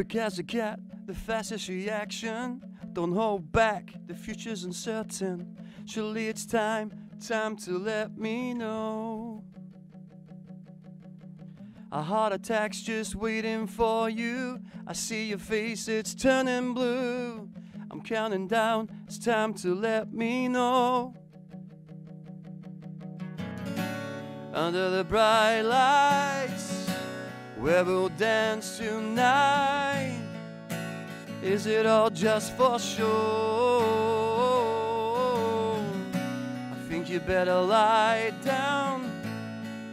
Quick as a cat, the fastest reaction. Don't hold back, the future's uncertain. Surely it's time, time to let me know. A heart attack's just waiting for you. I see your face, it's turning blue. I'm counting down, it's time to let me know. Under the bright lights, where we'll dance tonight. Is it all just for show? I think you better lie down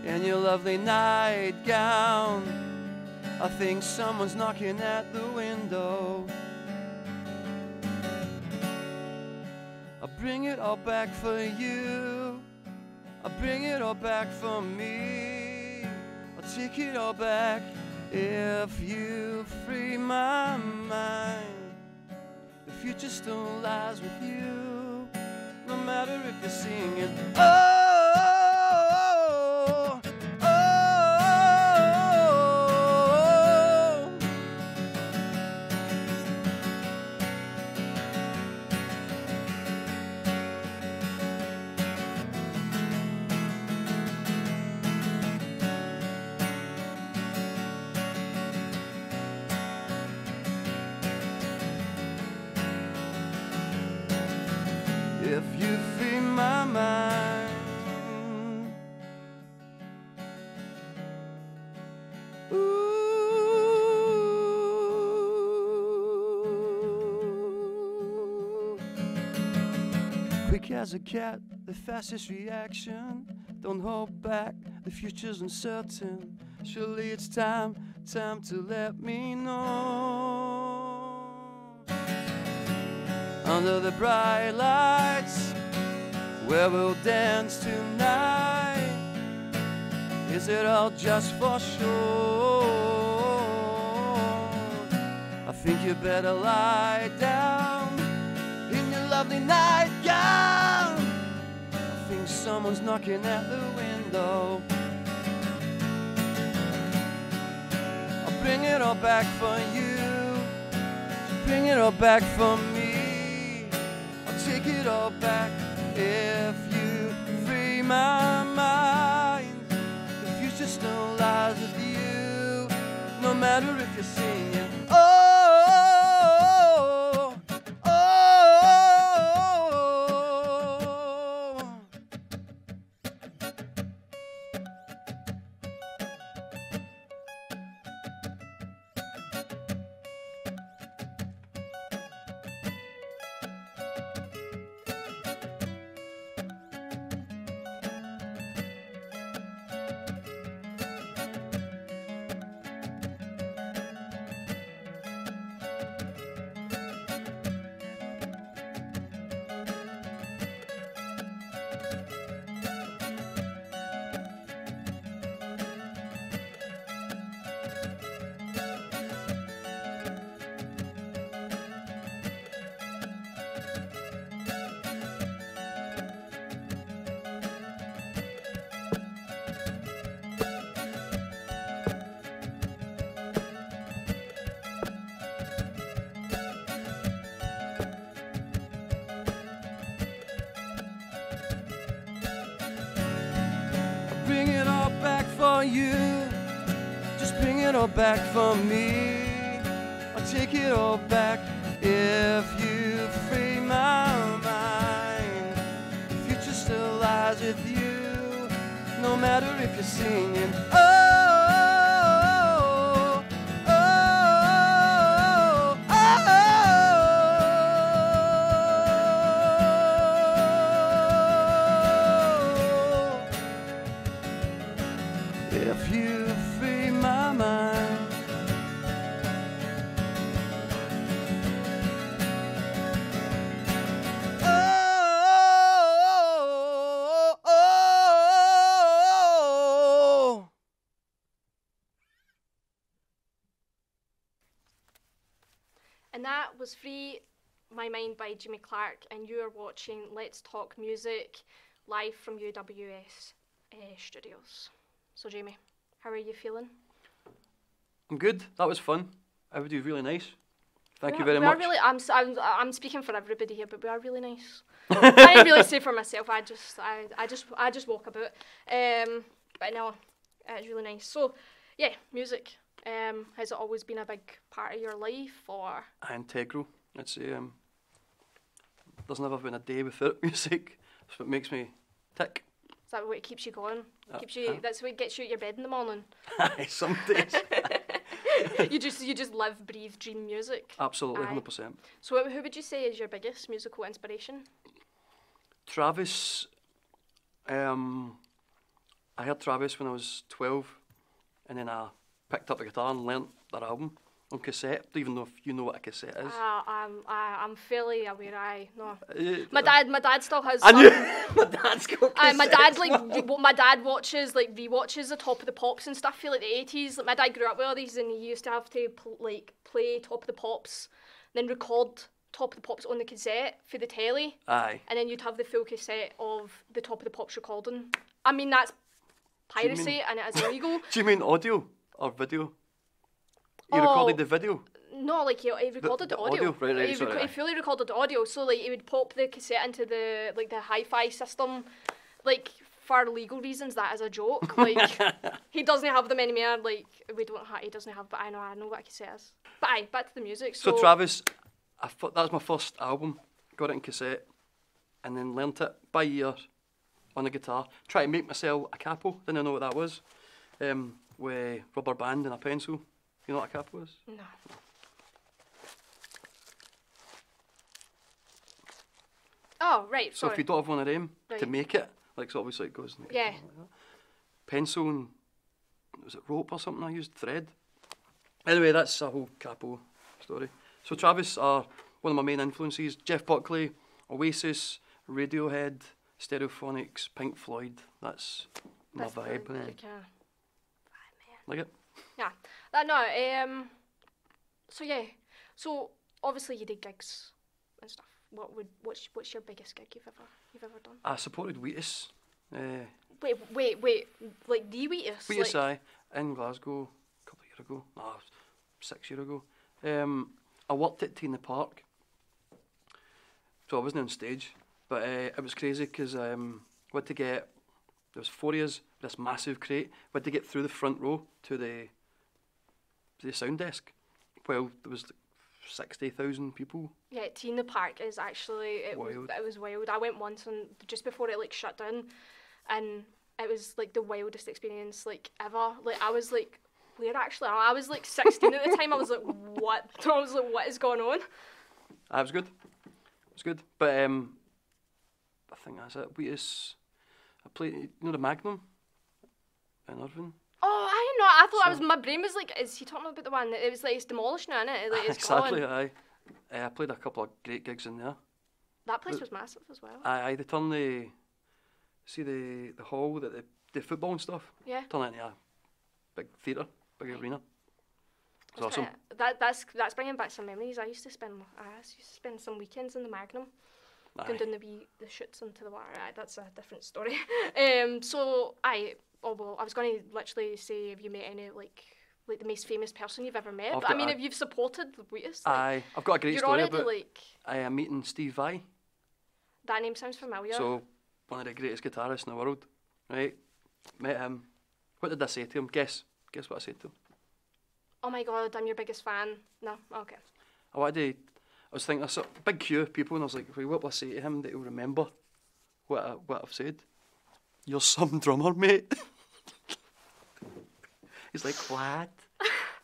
in your lovely nightgown. I think someone's knocking at the window. I'll bring it all back for you. I'll bring it all back for me. Take it all back if you free my mind. The future still lies with you, no matter if you're singing. Oh. oh, as a cat, the fastest reaction. Don't hold back, the future's uncertain. Surely it's time, time to let me know under the bright lights where we'll dance tonight. Is it all just for show? I think you better lie down in your lovely nightgown. Someone's knocking at the window. I'll bring it all back for you. Bring it all back for me. I'll take it all back if you free my mind. The future still lies with you, no matter if you're singing. Oh, for you. Just bring it all back for me. I'll take it all back if you free my mind. The future still lies with you, no matter if you're singing. Oh, that was Free My Mind by Jamie Clark, and you are watching Let's Talk Music live from UWS uh, studios. So, Jamie, how are you feeling? I'm good. That was fun. Everybody's really nice. Thank you very we much. Are really, I'm, I'm, I'm speaking for everybody here, but we are really nice. I didn't really say for myself. I just, I, I just, I just walk about. Um, but no, it's really nice. So, yeah, music. Um, has it always been a big part of your life, or integral. I'd say um, there's never been a day without music. That's what makes me tick. is that what keeps you going? Uh, Keeps you. huh? That's what gets you out your bed in the morning. Some days. you just, you just live, breathe, dream music. Absolutely, 100%. So, who would you say is your biggest musical inspiration? Travis, um, I heard Travis when I was 12, and then I picked up the guitar and learnt their album on cassette. Even though if you know what a cassette is. Uh, I'm, I, I'm fairly aware. I no. Uh, My dad, my dad still has. I knew my dad's got Uh, my dad like re- my dad watches, like rewatches the Top of the Pops and stuff for like the eighties. Like my dad grew up with all these, and he used to have to pl- like play Top of the Pops, then record Top of the Pops on the cassette for the telly, Aye. and then you'd have the full cassette of the Top of the Pops recording. I mean that's you mean- piracy and it is illegal. Do you mean audio or video? You Oh. recorded the video? No, like he, he recorded the the, audio. audio? Right, right, he, sorry, he fully recorded the audio. So like he would pop the cassette into the like the hi-fi system, like for legal reasons. That is a joke. Like he doesn't have them anymore. Like we don't have. He doesn't have. But I know. I know what a cassette is. But aye, back to the music. So, So, Travis, I thought that was my first album. Got it in cassette, and then learnt it by ear on the guitar. Try to make myself a capo. Didn't know what that was. Um, with rubber band and a pencil. You know what a capo was? no. Oh right. So Sorry. if you don't have one of them to make it, like so obviously it goes in the Yeah. like. Pencil and was it rope or something I used? Thread. Anyway, that's a whole capo story. So Travis are one of my main influences. Jeff Buckley, Oasis, Radiohead, Stereophonics, Pink Floyd. That's my That's the- vibe. Eh? Like it? Yeah. That no. Um. So yeah. So obviously you did gigs and stuff. What would what's what's your biggest gig you've ever you've ever done? I supported Wheatus. Uh, Wait, wait, wait. Like the Wheatus? Wheatus like, I in Glasgow a couple of years ago. No, six years ago. Um, I worked at the Park. So I wasn't on stage, but uh, it was crazy because um, we had to get there was four years this massive crate. We had to get through the front row to the to the sound desk. Well, there was sixty thousand people. Yeah, T in the Park is actually it was Wild. it was wild. I went once and just before it like shut down, and it was like the wildest experience like ever. Like I was like, where actually? I was like sixteen at the time. I was like, what? I was like, what is going on? Ah, it was good. It was good, but um, I think that's it. Wheatus. I played. You know the Magnum in Irvine. Oh, I know. I thought I was. My brain was like, is he talking about the one? that It was like it's demolished now, innit? Like, it's exactly. gone. Aye. Uh, I played a couple of great gigs in there. That place was massive as well. Aye, aye. They turn the see the the hall that the the football and stuff Yeah. turn it into a big theatre, big Right. arena. It's That's awesome. that that's that's bringing back some memories. I used to spend I used to spend some weekends in the Magnum, going down the wee the chutes into the water. Aye, that's a different story. um, so I oh well, I was going to literally say, have you met any like like the most famous person you've ever met? I've But I mean, a- if you've supported the Wheatus, like, Aye, I've got a great you're story already about. like I am meeting Steve Vai, that name sounds familiar. so one of the greatest guitarists in the world. Right, met him. What did I say to him? Guess, guess what I said to him. oh my god, I'm your biggest fan. No, okay. I wanted to, I was thinking, there's a big queue of people, and I was like, "Wait, what will I say to him that he'll remember what I, what I've said? You're some drummer, mate. He's like, what?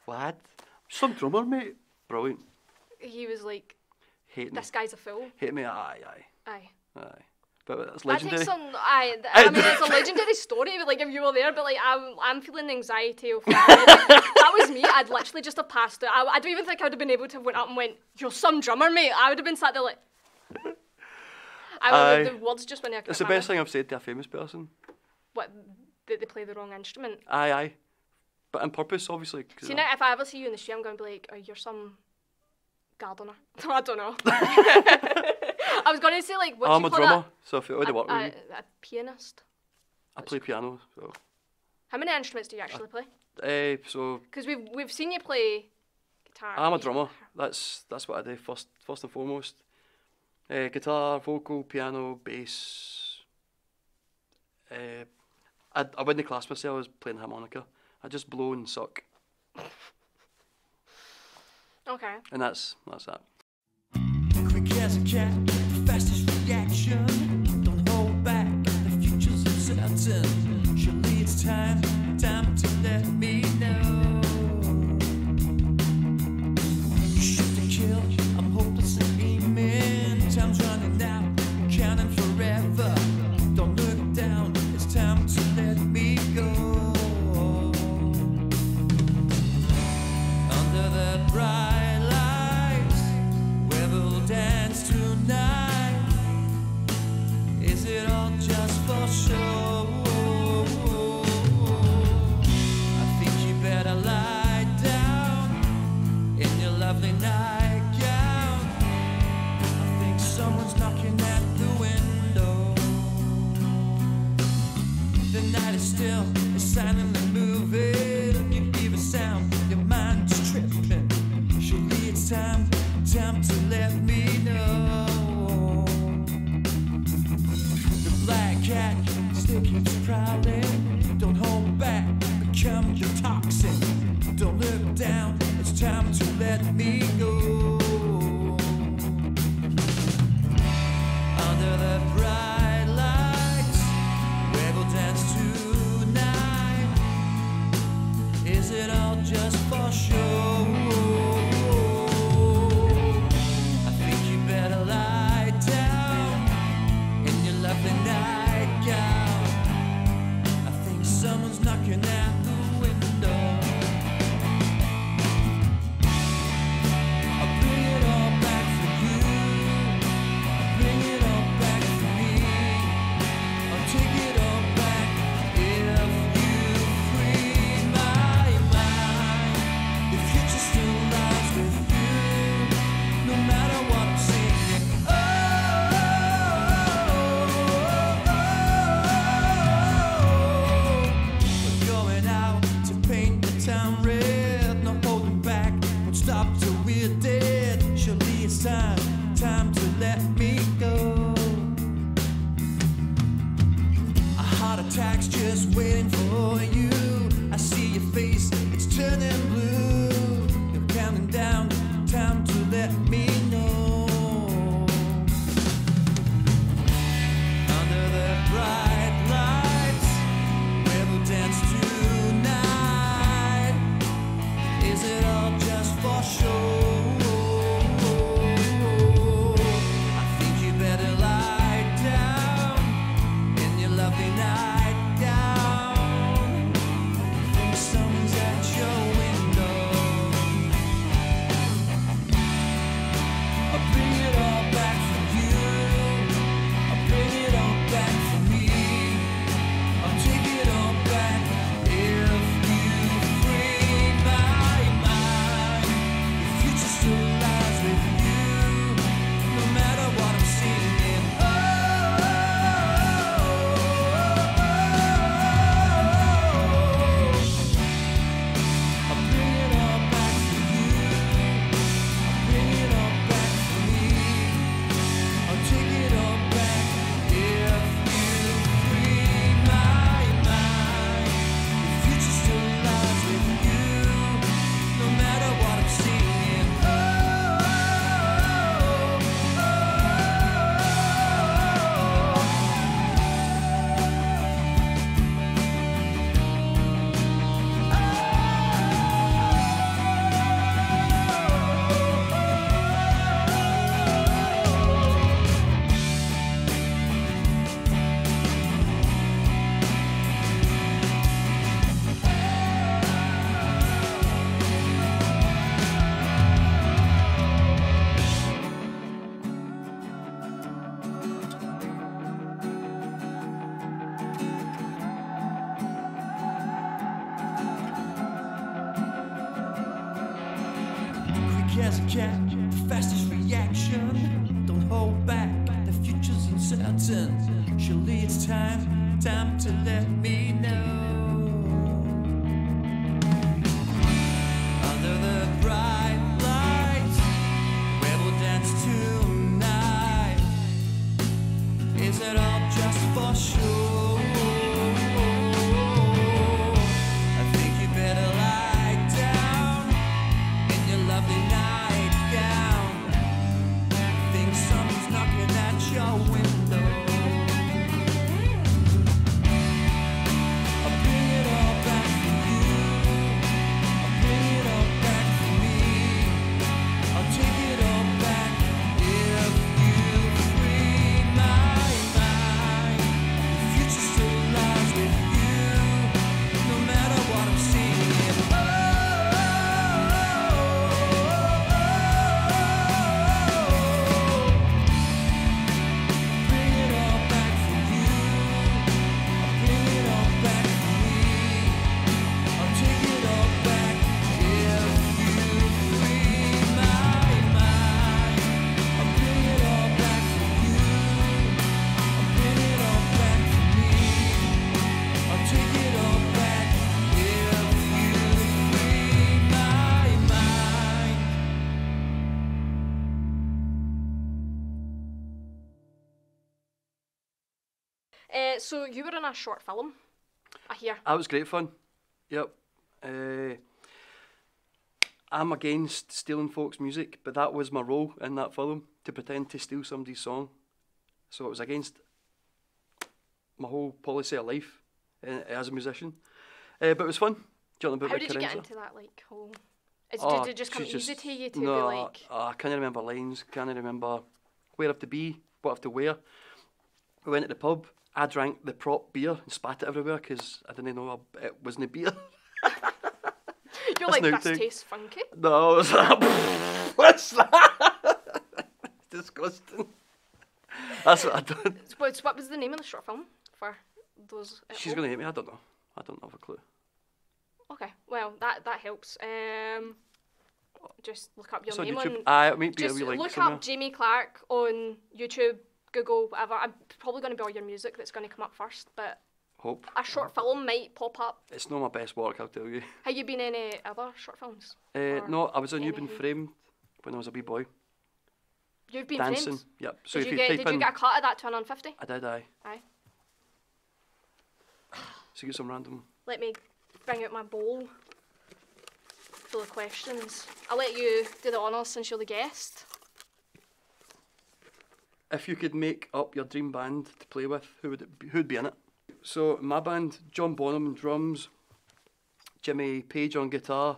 what? Some drummer, mate. Brilliant. He was like, Hate me. this guy's a fool. Hate me. Aye, aye, Aye. aye. But it's That legendary. takes some. I, I mean, it's a legendary story. But like, if you were there, but like, I'm, I'm feeling anxiety. Of that was me. I'd literally just have passed out. I, I don't even think I would have been able to have went up and went, "You're some drummer, mate." I would have been sat there like. I would, the words just went. It's the best thing I've said to a famous person. What? That they play the wrong instrument. Aye, aye. But on purpose, obviously. See now, if I ever see you in the street, I'm going to be like, oh, "You're some gardener." I don't know. I was going to say, like, what I'm a drummer, so if it would have worked. A pianist. I play piano, so. How many instruments do you actually play? Eh, so. Because we've we've seen you play guitar. I'm a drummer. That's that's what I do first first and foremost. Uh, guitar, vocal, piano, bass. Uh, I I wouldn't class myself as playing harmonica. I just blow and suck. okay. And that's that's that. Quick as a cat. Don't hold back, the future's uncertain. lovely night. just waiting for you. You were in a short film. I hear. That was great fun. Yep. Uh, I'm against stealing folks' music, but that was my role in that film to pretend to steal somebody's song. So it was against my whole policy of life uh, as a musician. Uh, but it was fun. Do you want to How did you get into that? Like, whole. Is, Oh, did it just come easy to you to no, be like? uh, I can't remember lines. Can't remember where I have to be, what I have to wear. We went to the pub. I drank the prop beer and spat it everywhere because I didn't know it wasn't beer. You're that's like, this tastes funky. No, I was like, what's that? Disgusting. That's what I done. So What, was the name of the short film for those? She's gonna hate me. I don't know. I don't have a clue. Okay, well that that helps. Um, just look up your It's on name YouTube. on. It might be Just a wee link look somewhere. up Jamie Clark on YouTube, Google, whatever. I'm probably going to be all your music that's going to come up first, but Hope. a short film might pop up. It's not my best work, I'll tell you. Have you been in any other short films? Uh, no, I was on You've Been? Framed when I was a wee boy. You've been dancing. framed. Yep. So did you you, get did in, you get a cut of that to an on fifty? I did, aye. Aye. So get some random. Let me bring out my bowl full of questions. I'll let you do the honours since you're the guest. If you could make up your dream band to play with, who would it be, who'd be in it? So my band, John Bonham on drums, Jimmy Page on guitar,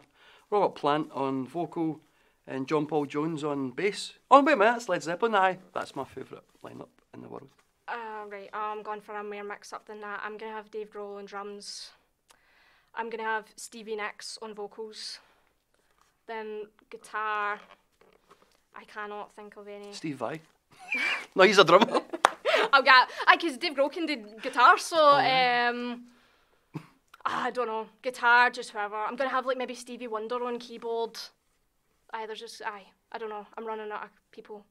Robert Plant on vocal, and John Paul Jones on bass. Oh wait a minute, that's Led Zeppelin. Aye, that's my favourite lineup in the world. Uh, right, I'm going for a more mix up than that. I'm going to have Dave Grohl on drums. I'm going to have Stevie Nicks on vocals. Then guitar. I cannot think of any. Steve Vai. No, he's a drummer. I'll get. I because Dave can do guitar, so um. I don't know, guitar, just whoever. I'm gonna have like maybe Stevie Wonder on keyboard. Aye, there's just aye. I don't know. I'm running out of people.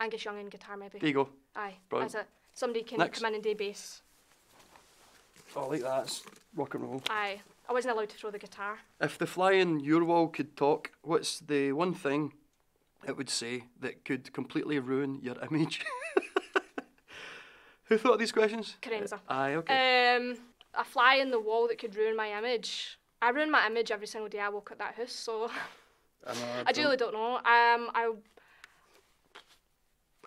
Angus Young on guitar maybe. There you go. Aye, Brilliant. that's it. Somebody can Next. come in and do bass. Oh, I like that. It's rock and roll. Aye, I wasn't allowed to throw the guitar. If the flying Eurowall could talk, what's the one thing it would say that could completely ruin your image? Who thought of these questions? Carenza. Aye, okay. Um, a fly in the wall that could ruin my image. I ruin my image every single day I walk out that house, so I, know, I, I don't, really don't know. Um, I.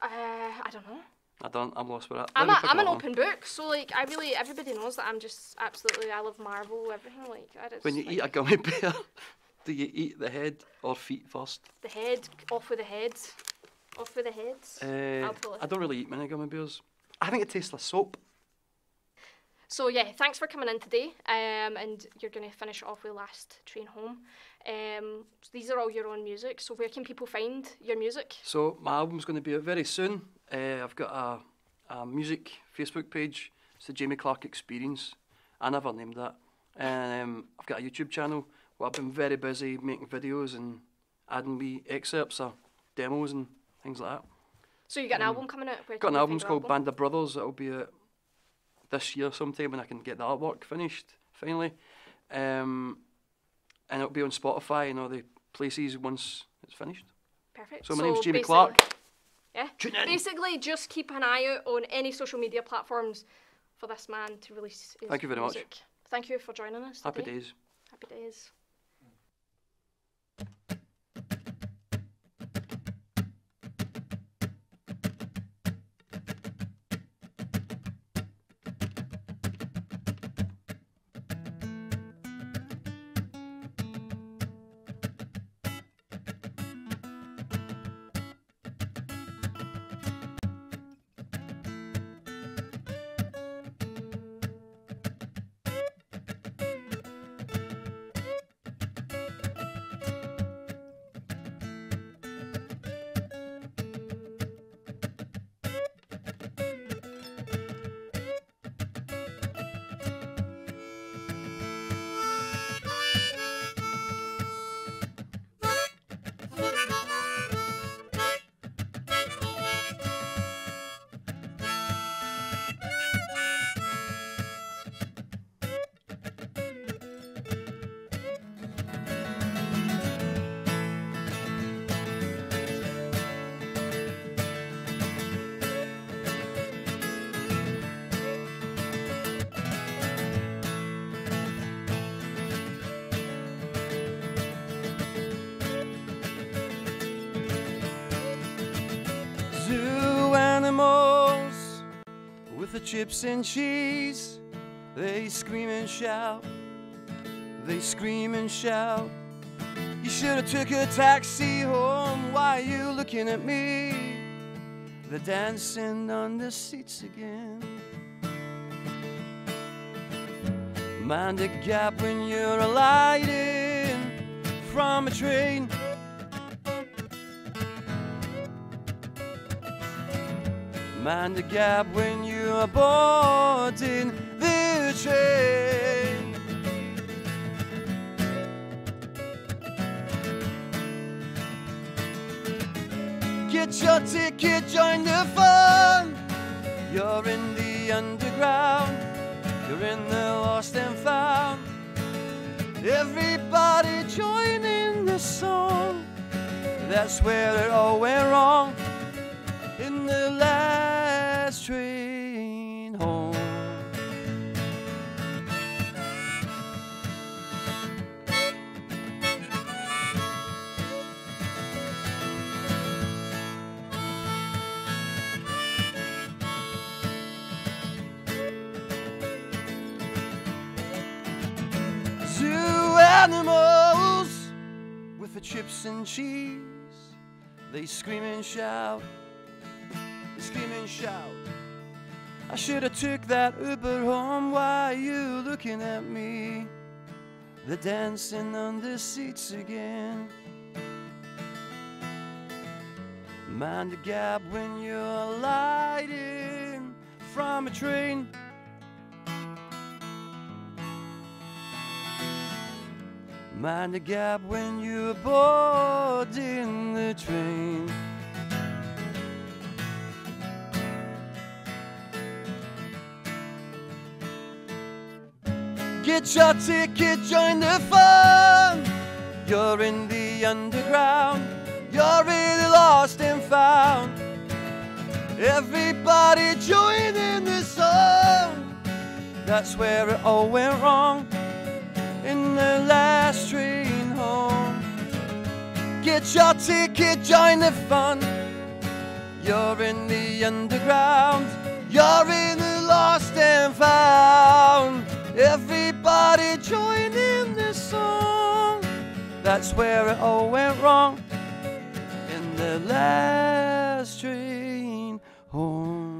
Uh, I don't know. I don't. I'm lost with that. I'm, Let a, me pick I'm an one. open book, so like I really everybody knows that I'm just absolutely I love Marvel everything like I just, When you like, eat a gummy bear, do you eat the head or feet first? the head off with the head, off with the heads. Uh, I'll pull it. I don't really eat many gummy bears. I think it tastes like soap. So yeah, thanks for coming in today. Um, and you're gonna finish off with last train home. Um, so these are all your own music. So where can people find your music? So my album's going to be out very soon. Uh, I've got a, a music Facebook page. It's the Jamie Clark Experience. I never named that. And um, I've got a YouTube channel where I've been very busy making videos and adding wee excerpts or demos and things like that. So you got an album coming out. Where I've got an we album called album? Band of Brothers that'll be out this year sometime when I can get the artwork finished finally. Um, and it'll be on Spotify and all the places once it's finished. Perfect. So my name's Jamie Clark. Yeah. Tune in. Basically, just keep an eye out on any social media platforms for this man to release his Thank you very much. Thank you for joining us. Happy today. days. Happy days. Chips and cheese. They scream and shout. They scream and shout. You should have took a taxi home. Why are you looking at me? They're dancing on the seats again. Mind the gap when you're alighting from a train. Mind the gap when you are boarding the train. Get your ticket, join the fun. You're in the underground, you're in the lost and found. Everybody joining the song. That's where it all went wrong in the last chips and cheese. They scream and shout they scream and shout. I should have took that Uber home. Why are you looking at me? They're dancing on the seats again. Mind the gap when you're lighting from a train. Mind the gap when you're boarding the train. Get your ticket, join the fun. You're in the underground. You're really lost and found. Everybody join in the song. That's where it all went wrong. The last train home. Get your ticket, join the fun. You're in the underground. You're in the lost and found. Everybody join in this song. That's where it all went wrong. In the last train home.